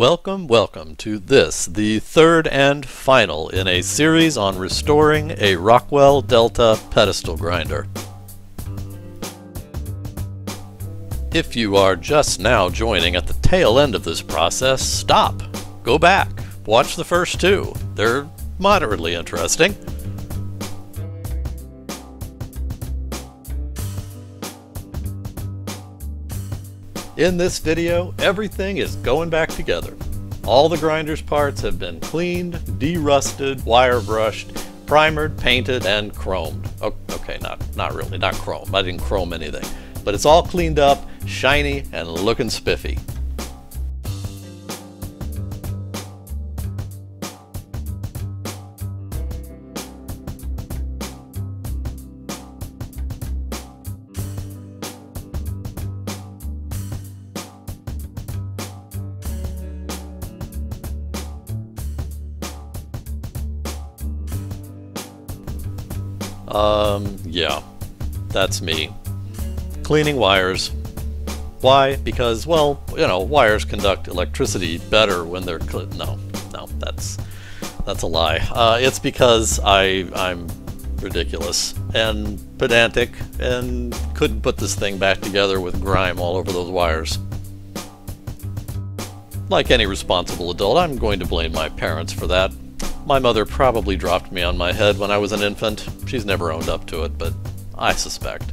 Welcome, welcome to this, the third and final in a series on restoring a Rockwell Delta pedestal grinder. If you are just now joining at the tail end of this process, stop, go back, watch the first two. They're moderately interesting. In this video, everything is going back together. All the grinder's parts have been cleaned, derusted, wire brushed, primered, painted, and chromed. Oh, okay, not, not really, not chrome. I didn't chrome anything. But it's all cleaned up, shiny, and looking spiffy. That's me. Cleaning wires. Why? Because, well, you know, wires conduct electricity better when they're no, no, that's that's a lie. Uh, it's because I I'm ridiculous and pedantic and couldn't put this thing back together with grime all over those wires. Like any responsible adult, I'm going to blame my parents for that. My mother probably dropped me on my head when I was an infant. She's never owned up to it, but I suspect.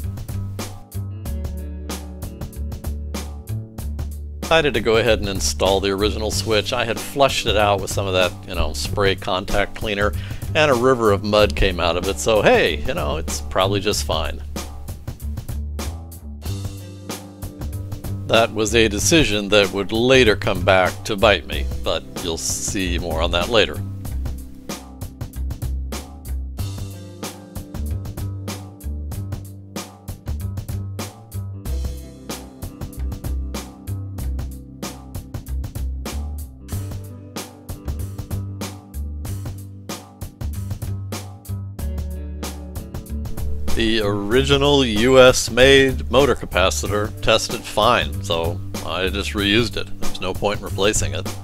Decided to go ahead and install the original switch. I had flushed it out with some of that, you know, spray contact cleaner, and a river of mud came out of it, so hey, you know, it's probably just fine. That was a decision that would later come back to bite me, but you'll see more on that later. The original US made motor capacitor tested fine, so I just reused it. There's no point in replacing it.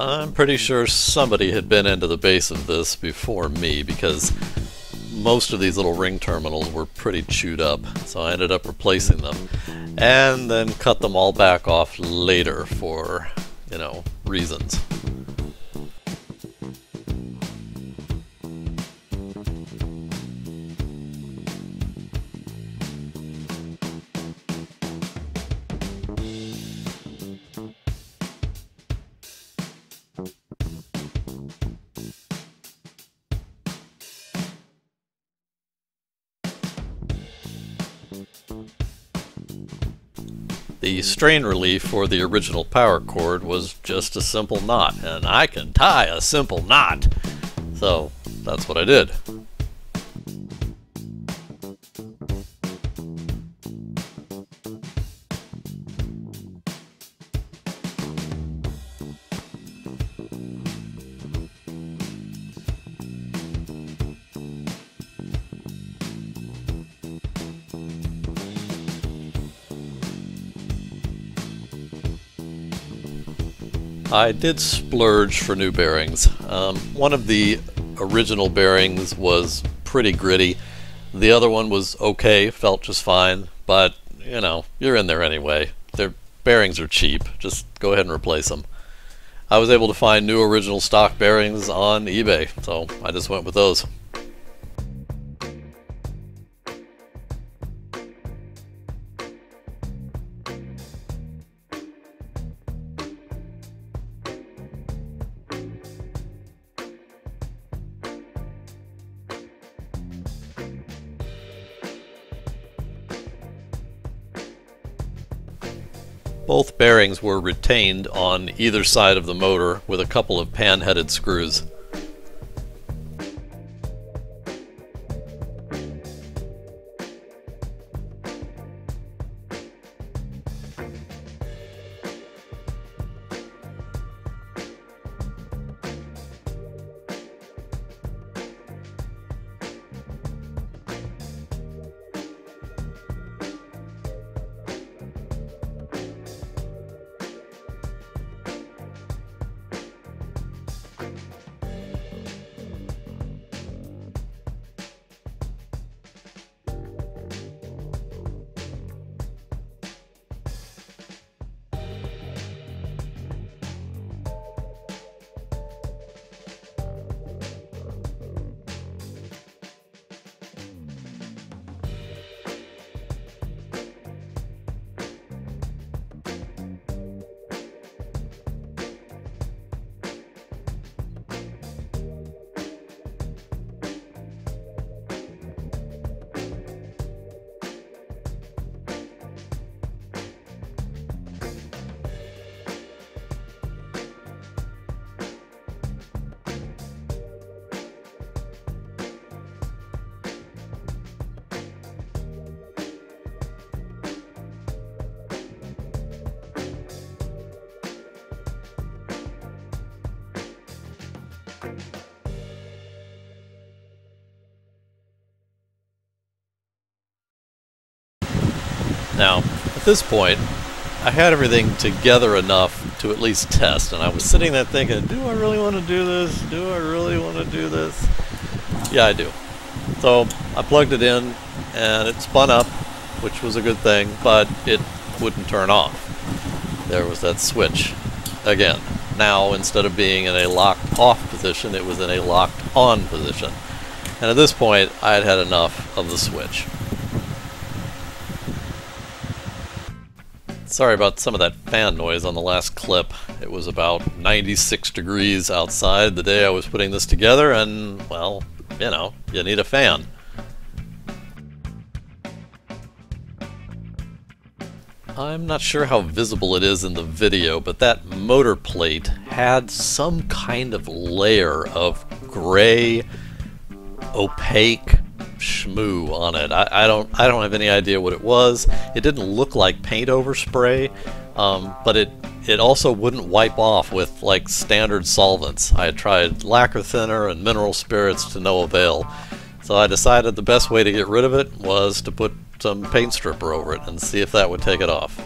I'm pretty sure somebody had been into the base of this before me because most of these little ring terminals were pretty chewed up, so I ended up replacing them and then cut them all back off later for, you know, reasons. Strain relief for the original power cord was just a simple knot, and I can tie a simple knot. So that's what I did. I did splurge for new bearings. Um, one of the original bearings was pretty gritty. The other one was okay, felt just fine, but you know, you're in there anyway. Their bearings are cheap. Just go ahead and replace them. I was able to find new original stock bearings on eBay, so I just went with those. On either side of the motor with a couple of pan-headed screws. Now, at this point, I had everything together enough to at least test, and I was sitting there thinking, do I really want to do this? Do I really want to do this? Yeah, I do. So I plugged it in, and it spun up, which was a good thing, but it wouldn't turn off. There was that switch again. Now, instead of being in a locked off position, it was in a locked on position. And at this point, I had had enough of the switch. Sorry about some of that fan noise on the last clip. It was about 96 degrees outside the day I was putting this together, and, well, you know, you need a fan. I'm not sure how visible it is in the video, but that motor plate had some kind of layer of gray, opaque schmoo on it. I, I, don't I don't have any idea what it was. It didn't look like paint over spray, um, but it it also wouldn't wipe off with like standard solvents. I tried lacquer thinner and mineral spirits to no avail. So I decided the best way to get rid of it was to put some paint stripper over it and see if that would take it off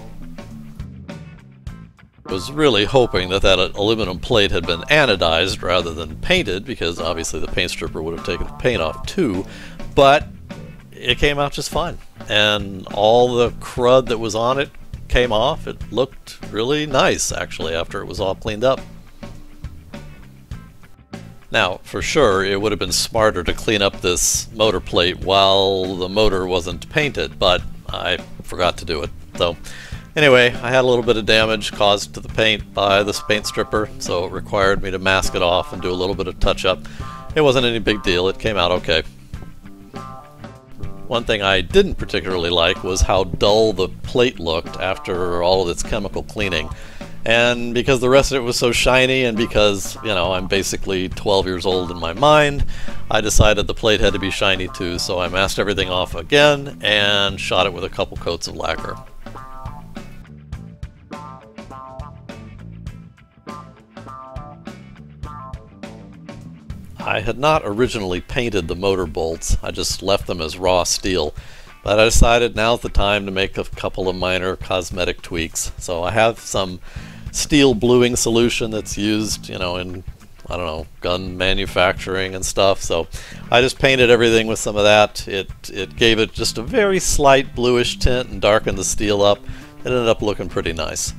I was really hoping that that aluminum plate had been anodized rather than painted because obviously the paint stripper would have taken the paint off too but it came out just fine. And all the crud that was on it came off. It looked really nice actually after it was all cleaned up. Now for sure it would have been smarter to clean up this motor plate while the motor wasn't painted but I forgot to do it. So Anyway, I had a little bit of damage caused to the paint by this paint stripper, so it required me to mask it off and do a little bit of touch-up. It wasn't any big deal, it came out okay. One thing I didn't particularly like was how dull the plate looked after all of its chemical cleaning. And because the rest of it was so shiny, and because, you know, I'm basically 12 years old in my mind, I decided the plate had to be shiny too, so I masked everything off again and shot it with a couple coats of lacquer. I had not originally painted the motor bolts, I just left them as raw steel. But I decided now's the time to make a couple of minor cosmetic tweaks. So I have some steel bluing solution that's used, you know, in, I don't know, gun manufacturing and stuff. So I just painted everything with some of that. It, it gave it just a very slight bluish tint and darkened the steel up. It ended up looking pretty nice.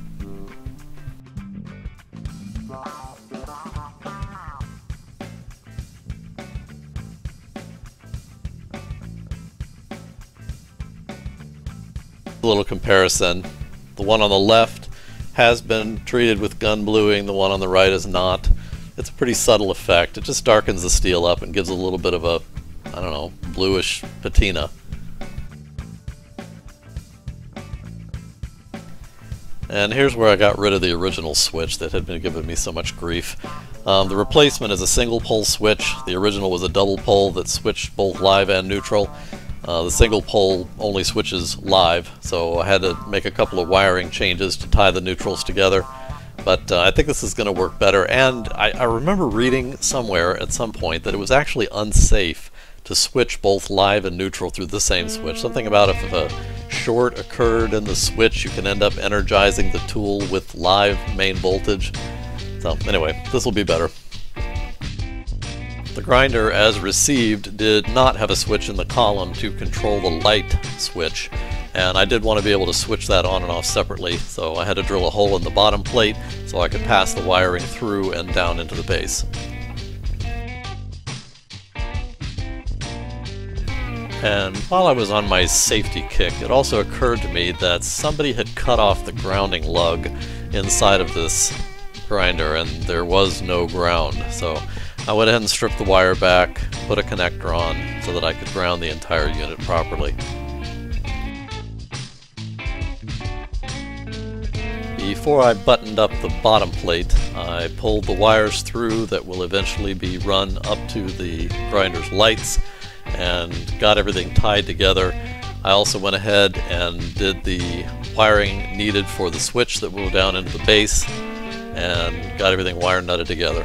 Little comparison. The one on the left has been treated with gun bluing, the one on the right is not. It's a pretty subtle effect. It just darkens the steel up and gives a little bit of a, I don't know, bluish patina. And here's where I got rid of the original switch that had been giving me so much grief. Um, the replacement is a single pole switch. The original was a double pole that switched both live and neutral. Uh, the single pole only switches live, so I had to make a couple of wiring changes to tie the neutrals together. But uh, I think this is going to work better, and I, I remember reading somewhere at some point that it was actually unsafe to switch both live and neutral through the same switch. Something about if a short occurred in the switch, you can end up energizing the tool with live main voltage. So anyway, this will be better. Grinder, as received, did not have a switch in the column to control the light switch, and I did want to be able to switch that on and off separately, so I had to drill a hole in the bottom plate so I could pass the wiring through and down into the base. And while I was on my safety kick, it also occurred to me that somebody had cut off the grounding lug inside of this grinder and there was no ground. So I went ahead and stripped the wire back, put a connector on so that I could ground the entire unit properly. Before I buttoned up the bottom plate, I pulled the wires through that will eventually be run up to the grinder's lights and got everything tied together. I also went ahead and did the wiring needed for the switch that will go down into the base and got everything wire nutted together.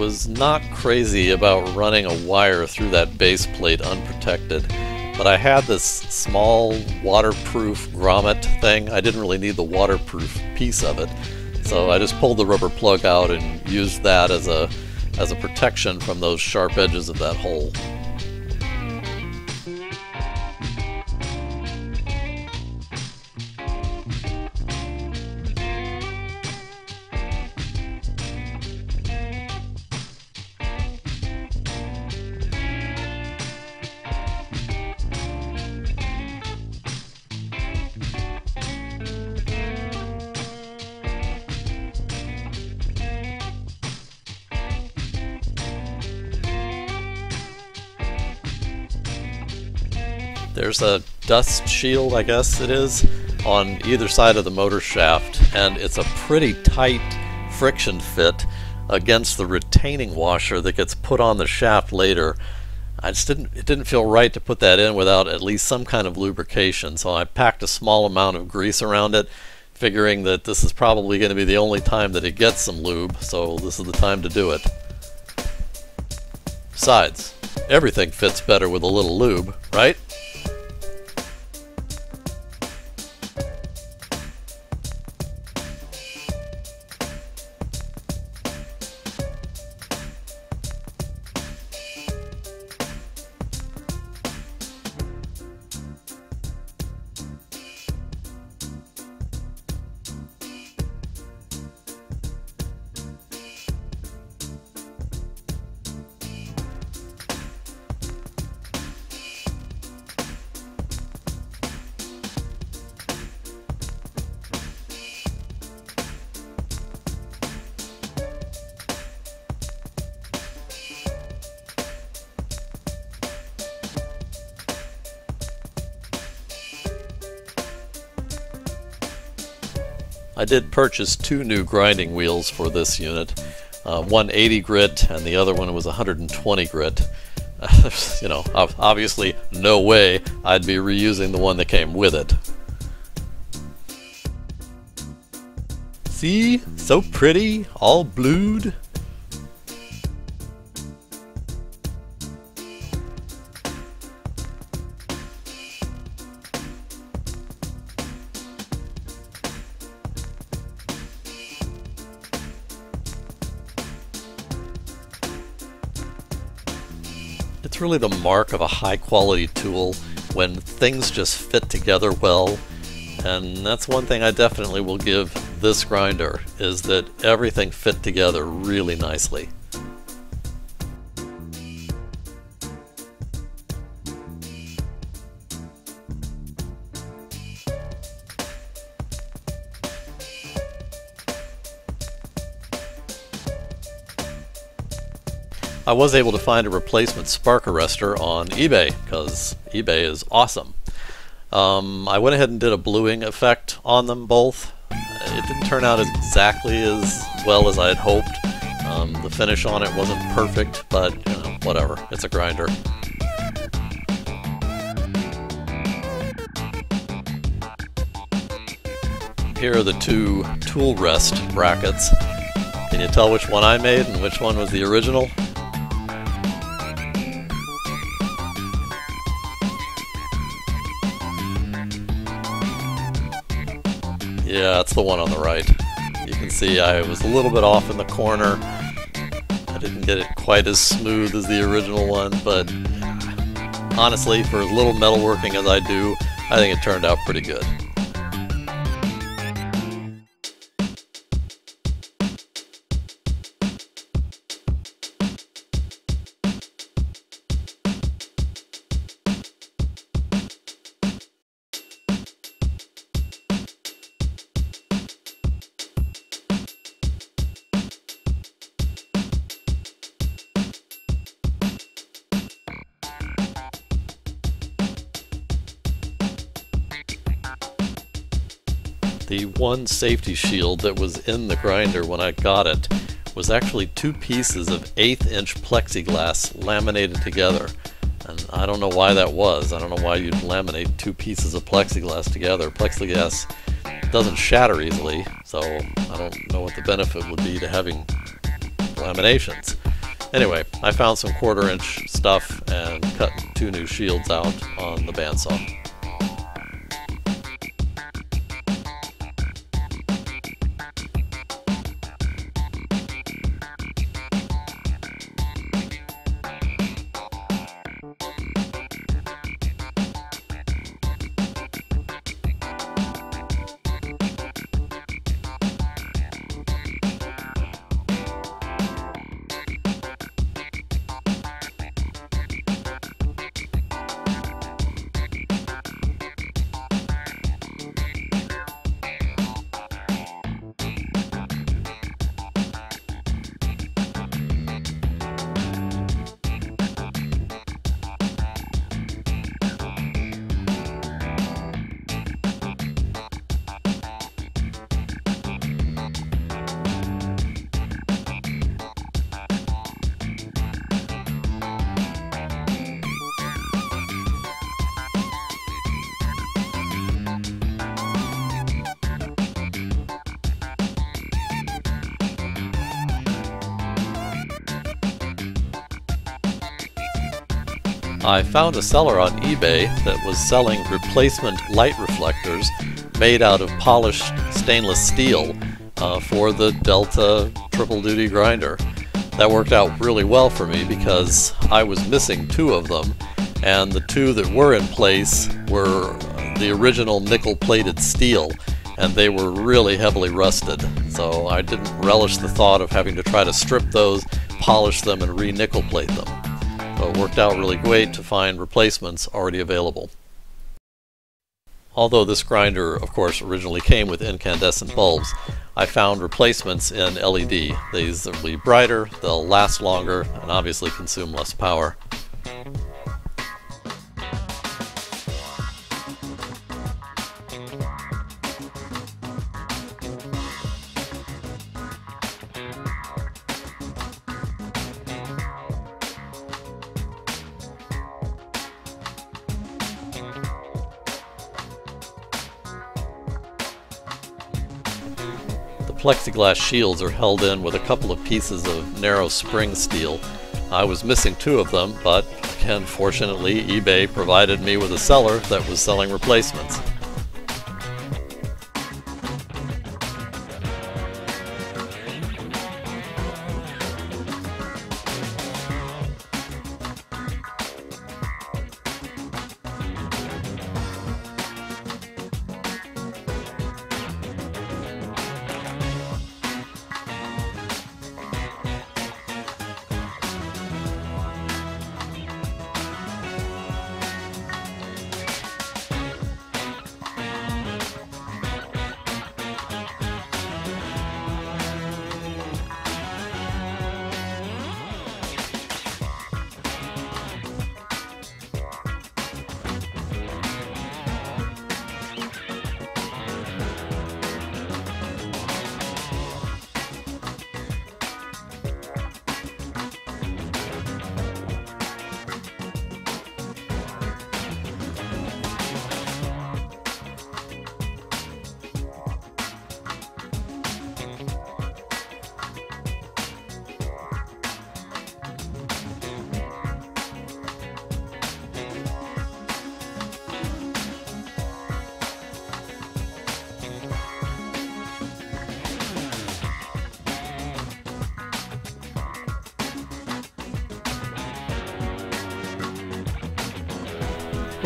Was not crazy about running a wire through that base plate unprotected, but I had this small waterproof grommet thing. I didn't really need the waterproof piece of it, so I just pulled the rubber plug out and used that as a, as a protection from those sharp edges of that hole. A dust shield, I guess it is, on either side of the motor shaft, and it's a pretty tight friction fit against the retaining washer that gets put on the shaft later. I just didn't it didn't feel right to put that in without at least some kind of lubrication, so I packed a small amount of grease around it, figuring that this is probably going to be the only time that it gets some lube, so this is the time to do it. Besides, everything fits better with a little lube, right? I did purchase two new grinding wheels for this unit. Uh, one 80 grit and the other one was 120 grit. you know, obviously no way I'd be reusing the one that came with it. See? So pretty, all blued. Really the mark of a high quality tool when things just fit together well and that's one thing I definitely will give this grinder is that everything fit together really nicely. I was able to find a replacement spark arrestor on eBay because eBay is awesome. Um, I went ahead and did a bluing effect on them both. It didn't turn out exactly as well as I had hoped. Um, the finish on it wasn't perfect, but you know, whatever. It's a grinder. Here are the two tool rest brackets. Can you tell which one I made and which one was the original? Yeah, that's the one on the right. You can see I was a little bit off in the corner. I didn't get it quite as smooth as the original one, but honestly, for as little metalworking as I do, I think it turned out pretty good. One safety shield that was in the grinder when I got it was actually two pieces of eighth inch plexiglass laminated together. And I don't know why that was. I don't know why you'd laminate two pieces of plexiglass together. Plexiglass doesn't shatter easily, so I don't know what the benefit would be to having laminations. Anyway, I found some quarter inch stuff and cut two new shields out on the bandsaw. I found a seller on eBay that was selling replacement light reflectors made out of polished stainless steel uh, for the Delta triple duty grinder. That worked out really well for me because I was missing two of them and the two that were in place were the original nickel plated steel and they were really heavily rusted. So I didn't relish the thought of having to try to strip those, polish them, and re-nickel plate them. So it worked out really great to find replacements already available. Although this grinder, of course, originally came with incandescent bulbs, I found replacements in LED. These will be brighter, they'll last longer, and obviously consume less power. Plexiglass shields are held in with a couple of pieces of narrow spring steel. I was missing two of them, but again, fortunately, eBay provided me with a seller that was selling replacements.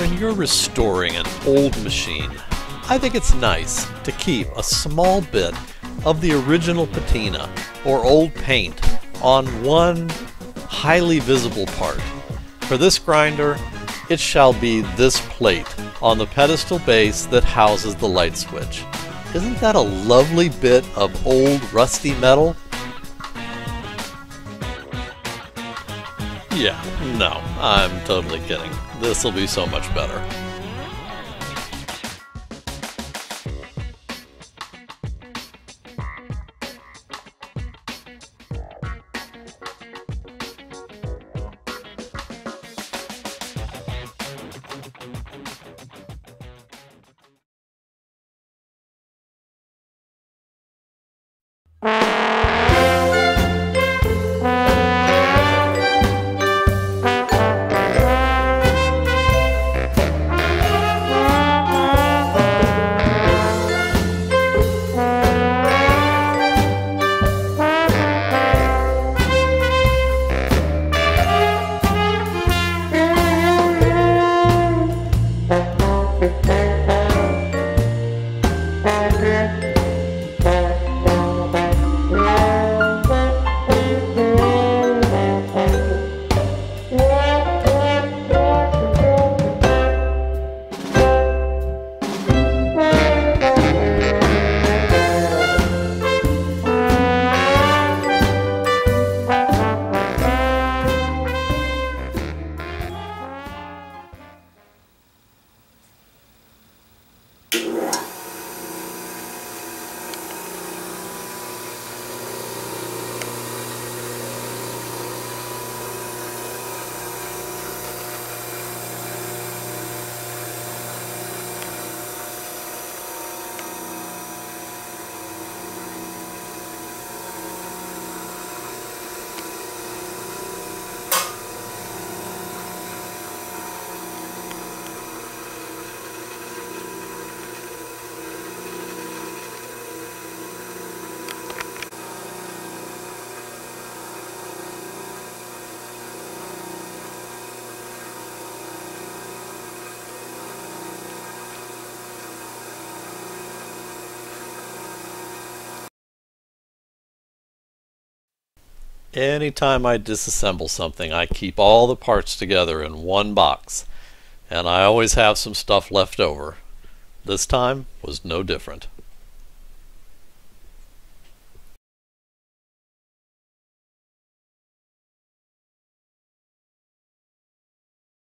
When you're restoring an old machine, I think it's nice to keep a small bit of the original patina or old paint on one highly visible part. For this grinder, it shall be this plate on the pedestal base that houses the light switch. Isn't that a lovely bit of old rusty metal? Yeah, no, I'm totally kidding. This'll be so much better. Anytime I disassemble something, I keep all the parts together in one box, and I always have some stuff left over. This time was no different.